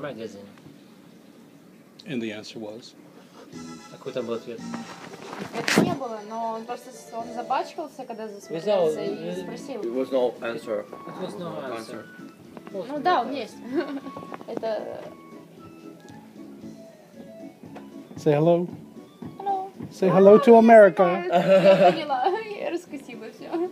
magazine. And the answer was? А Какой там был ответ? Это не было, но он просто он забачкался, когда засмеялся и спросил. It was no answer. It was no answer. Ну да, он есть. Это... Say hello. Hello. Say hello to America. Я поняла. я раскусила все.